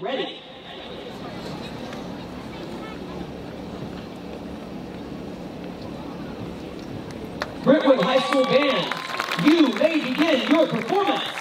ready. Brentwood High School Band, you may begin your performance.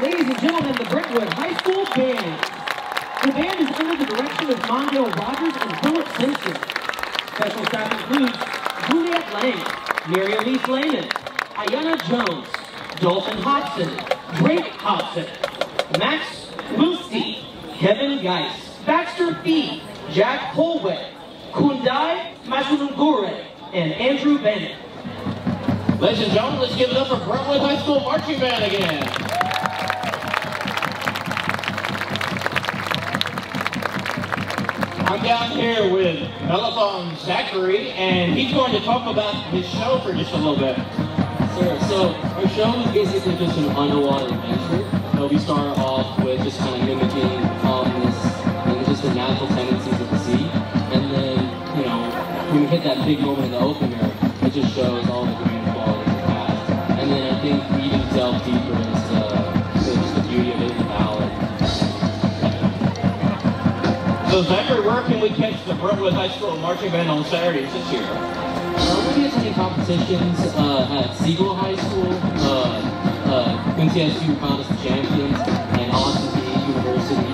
Ladies and gentlemen, the Brentwood High School Band. The band is under the direction of Mondale Rogers and Philip Simpson. Special staff includes Juliet Lang, Miriam Lee Lehman, Ayana Jones, Dalton Hodson, Drake Hodson, Max Lucy, Kevin Geis, Baxter Fee, Jack Holway, Kundai Masunungure, and Andrew Bennett. Ladies and gentlemen, let's give it up for Brentwood High School Marching Band again. I'm down here with Mellophone Zachary, and he's going to talk about his show for just a little bit. Sure. So our show is basically just an underwater adventure. So we start off with just kind of mimicking calmness and just the natural tendencies of the sea. And then, you know, when we hit that big moment in the opener, it just shows all the So Zachary, where can we catch the Brentwood High School Marching Band on Saturdays this year? Uh, we'll be attending competitions uh, at Siegel High School, uh, uh, Quincy SU the champions, and Austin Peay University.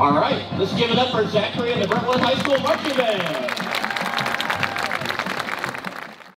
All right, let's give it up for Zachary and the Brentwood High School Marching Band.